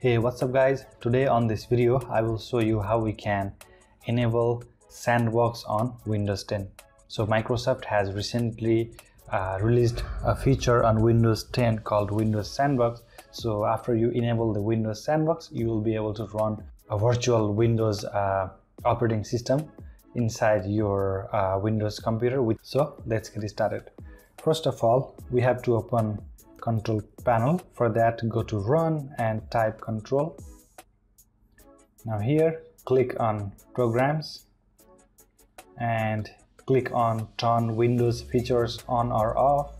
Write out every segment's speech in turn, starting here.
Hey what's up guys? Today on this video I will show you how we can enable sandbox on Windows 10 so Microsoft has recently uh, released a feature on Windows 10 called Windows Sandbox. So after you enable the Windows Sandbox you will be able to run a virtual Windows uh, operating system inside your uh, Windows computer with so let's get started. First of all we have to open control panel. For that go to run and type control. Now here click on programs and click on turn windows features on or off.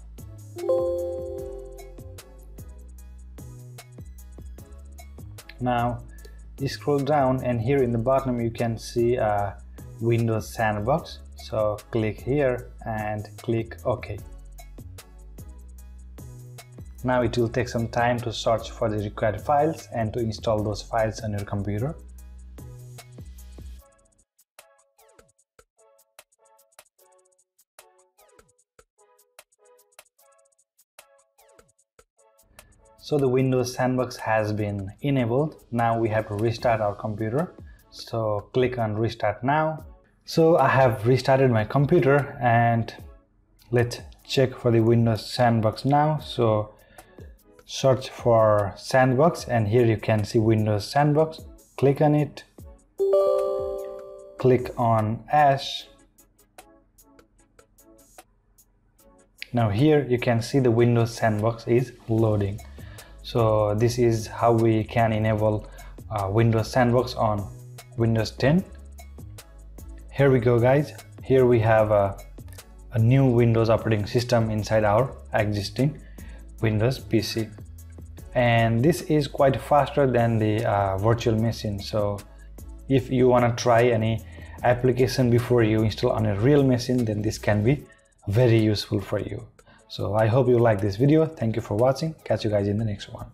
Now scroll down and here in the bottom you can see a windows sandbox. So click here and click ok now it will take some time to search for the required files and to install those files on your computer. So the Windows Sandbox has been enabled. Now we have to restart our computer. So click on restart now. So I have restarted my computer and let's check for the Windows Sandbox now. So search for sandbox and here you can see windows sandbox. Click on it. Click on ash. Now here you can see the windows sandbox is loading. So this is how we can enable uh, windows sandbox on windows 10 here we go guys. Here we have a, a new windows operating system inside our existing Windows PC and this is quite faster than the uh, virtual machine. So if you want to try any application before you install on a real machine then this can be very useful for you. So I hope you like this video. Thank you for watching. Catch you guys in the next one